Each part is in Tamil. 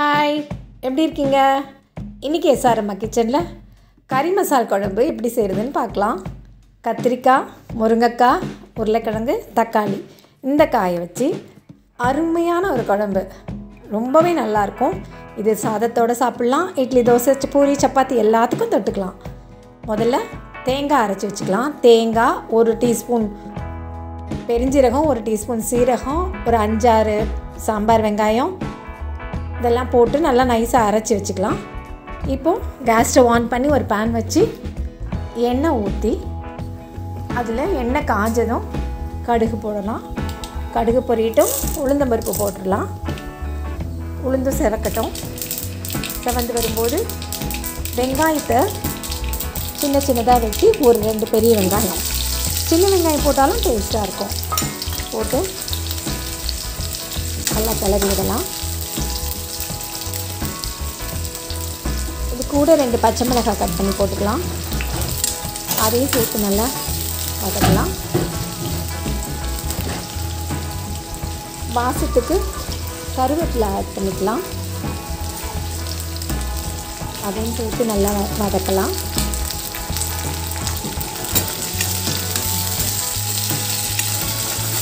ஹாய் எப்படி இருக்கீங்க? இன்றைக்கி எஸ்ஆர்எம்மா கிச்சனில் கறி மசால் குழம்பு எப்படி செய்கிறதுன்னு பார்க்கலாம். கத்திரிக்காய் முருங்கைக்காய் உருளைக்கிழங்கு தக்காளி. இந்த காயை வச்சு அருமையான ஒரு குழம்பு. ரொம்பவே நல்லாயிருக்கும் இது சாதத்தோடு சாப்பிட்லாம். இட்லி தோசை பூரி சப்பாத்தி எல்லாத்துக்கும் தொட்டுக்கலாம். முதல்ல தேங்காய் அரைச்சி வச்சுக்கலாம். தேங்காய் ஒரு டீஸ்பூன் பெருஞ்சீரகம் ஒரு டீஸ்பூன் சீரகம் ஒரு அஞ்சாறு சாம்பார் வெங்காயம் இதெல்லாம் போட்டு நல்லா நைஸாக அரைச்சி வச்சுக்கலாம். இப்போது கேஸ் ஸ்டவ் ஆன் பண்ணி ஒரு பேன் வச்சு எண்ணெய் ஊற்றி அதில் எண்ணெய் காஞ்சதும் கடுகு போடலாம். கடுகு பொரியட்டும் உளுந்தம்பருப்பு போட்டுடலாம். உளுந்தும் செவக்கட்டும் செவந்து வரும்போது வெங்காயத்தை சின்ன சின்னதாக வெட்டி ஒரு ரெண்டு பெரிய வெங்காயம். சின்ன வெங்காயம் போட்டாலும் டேஸ்ட்டாக இருக்கும். போட்டு நல்லா கிளறி விடலாம் கூட ரெண்டு பச்சை மிளகாய் கட் பண்ணி போட்டுக்கலாம். அதையும் சேர்த்து நல்லா வதக்கலாம். வாசத்துக்கு கருவேப்பிலை ஆட் பண்ணிக்கலாம். அதையும் சேர்த்து நல்லா வ- வதக்கலாம்.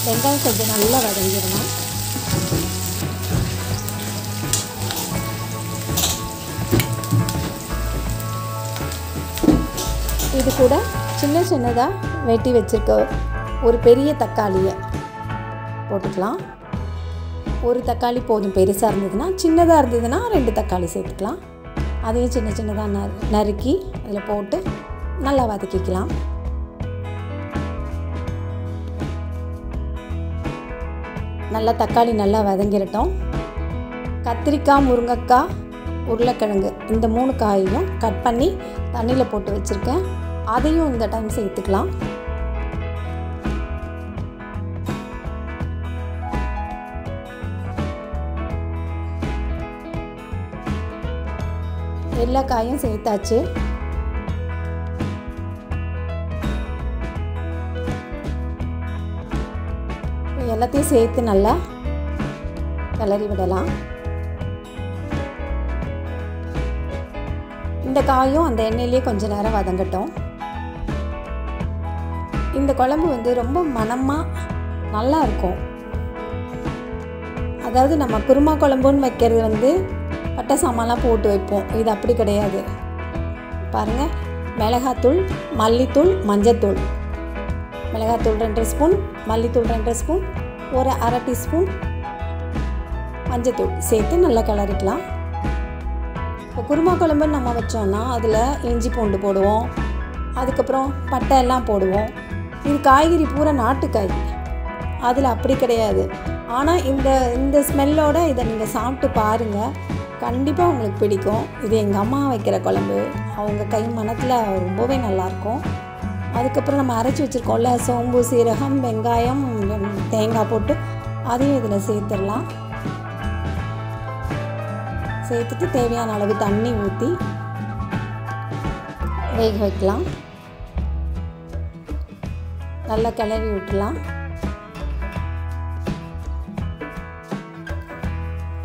வெங்காயம் கொஞ்சம் நல்லா வதங்கிடணும். இது கூட சின்ன சின்னதாக வெட்டி வச்சுருக்க ஒரு பெரிய தக்காளியை போட்டுக்கலாம். ஒரு தக்காளி போதும் பெருசாக இருந்ததுன்னா சின்னதாக இருந்ததுன்னா ரெண்டு தக்காளி சேர்த்துக்கலாம். அதையும் சின்ன சின்னதாக ந நறுக்கி அதில் போட்டு நல்லா வதக்கிக்கலாம். நல்லா தக்காளி நல்லா வதங்கிடட்டும் கத்திரிக்காய் முருங்கைக்காய் உருளைக்கிழங்கு இந்த மூணு காயையும் கட் பண்ணி தண்ணியில் போட்டு வச்சுருக்கேன். அதையும் இந்த டைம் சேர்த்துக்கலாம். எல்லா காயும் சேர்த்தாச்சு. எல்லாத்தையும் சேர்த்து நல்லா கிளறி விடலாம். இந்த காயும் அந்த எண்ணெயிலே கொஞ்ச நேரம் வதங்கட்டும். இந்த குழம்பு வந்து ரொம்ப மணமாக நல்லா இருக்கும். அதாவது நம்ம குருமா குழம்புன்னு வைக்கிறது வந்து பட்டை சாமான்லாம் போட்டு வைப்போம். இது அப்படி கிடையாது. பாருங்கள் மிளகாத்தூள் மல்லித்தூள் மஞ்சத்தூள். மிளகாத்தூள் ரெண்டு ஸ்பூன் மல்லித்தூள் ரெண்டு ஸ்பூன் ஒரு அரை டீஸ்பூன் மஞ்சத்தூள் சேர்த்து நல்லா கிளறிக்கலாம். இப்போ குருமா குழம்புன்னு நம்ம வச்சோம்னா அதில் இஞ்சி பூண்டு போடுவோம். அதுக்கப்புறம் பட்டை எல்லாம் போடுவோம். இது காய்கறி பூரா நாட்டு காய்கறி. அதில் அப்படி கிடையாது. ஆனால் இந்த இந்த ஸ்மெல்லோட இதை நீங்கள் சாப்பிட்டு பாருங்கள் கண்டிப்பாக உங்களுக்கு பிடிக்கும். இது எங்கள் அம்மா வைக்கிற குழம்பு. அவங்க கை மனத்தில் ரொம்பவே நல்லாயிருக்கும். அதுக்கப்புறம் நம்ம அரைச்சி வச்சுருக்கோம்ல சோம்பு சீரகம் வெங்காயம் தேங்காய் போட்டு அதையும் இதில் சேர்த்துடலாம். சேர்த்துட்டு தேவையான அளவு தண்ணி ஊற்றி வேக வைக்கலாம். நல்லா கிளறி விட்டுலாம்.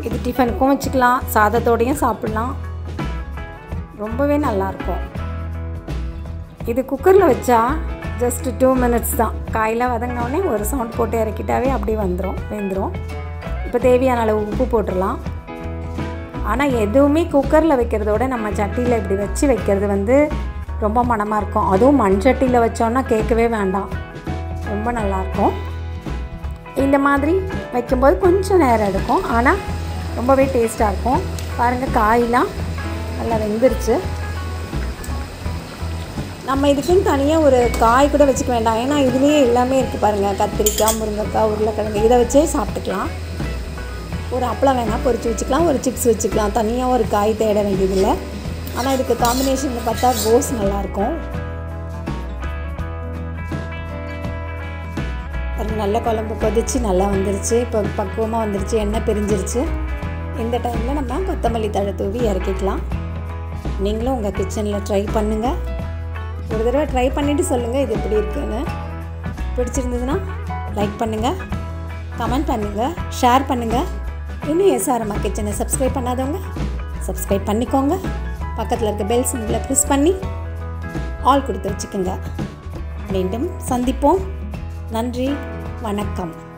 இது டிஃபனுக்கும் வச்சுக்கலாம். சாதத்தோடையும் சாப்பிட்லாம். ரொம்பவே நல்லாயிருக்கும். இது குக்கரில் வச்சா ஜஸ்ட் டூ மினிட்ஸ் தான். காயில் வதங்கினோடனே ஒரு சவுண்ட் போட்டு இறக்கிட்டாவே அப்படியே வந்துடும் வெந்துடும் இப்போ தேவையான அளவு உப்பு போட்டுடலாம். ஆனால் எதுவுமே குக்கரில் வைக்கிறதோட நம்ம சட்டியில் இப்படி வச்சு வைக்கிறது வந்து ரொம்ப மணமாக இருக்கும். அதுவும் மண் சட்டியில் வச்சோன்னா கேட்கவே வேண்டாம். ரொம்ப நல்லாயிருக்கும். இந்த மாதிரி வைக்கும்போது கொஞ்சம் நேரம் எடுக்கும். ஆனால் ரொம்பவே டேஸ்ட்டாக இருக்கும். பாருங்கள் காயெலாம் நல்லா வெந்துருச்சு. நம்ம இதுக்குன்னு தனியாக ஒரு காய் கூட வச்சுக்க வேண்டாம். ஏன்னா இதுலேயே எல்லாமே இருக்குது பாருங்கள் கத்திரிக்காய் முருங்கைக்காய் உருளைக்கிழங்கு. இதை வச்சே சாப்பிட்டுக்கலாம். ஒரு அப்பளம் வேணால் பொறிச்சு வச்சுக்கலாம். ஒரு சிப்ஸ் வச்சுக்கலாம். தனியாக ஒரு காய் தேட வேண்டியதில்லை. ஆனால் இதுக்கு காம்பினேஷன் பார்த்தா கோஸ் நல்லாயிருக்கும். நல்ல குழம்பு கொதிச்சு நல்லா வந்துருச்சு. இப்போ பக்குவமாக வந்துருச்சு. எண்ணெய் பிரிஞ்சிருச்சு. இந்த டைமில் நம்ம கொத்தமல்லி தழை தூவி இறக்கிக்கலாம். நீங்களும் உங்கள் கிச்சனில் ட்ரை பண்ணுங்கள் ஒரு தடவை ட்ரை பண்ணிவிட்டு சொல்லுங்கள் இது எப்படி இருக்குன்னு. பிடிச்சிருந்ததுன்னா லைக் பண்ணுங்கள் கமெண்ட் பண்ணுங்கள் ஷேர் பண்ணுங்கள் இன்னும் எஸ்ஆர்எம்மா கிச்சனை சப்ஸ்கிரைப் பண்ணாதவங்க சப்ஸ்கிரைப் பண்ணிக்கோங்க. பக்கத்தில் இருக்க பெல் சிம்பிளை ப்ரெஸ் பண்ணி ஆல் கொடுத்து வச்சுக்கோங்க. மீண்டும் சந்திப்போம். நன்றி. வணக்கம்.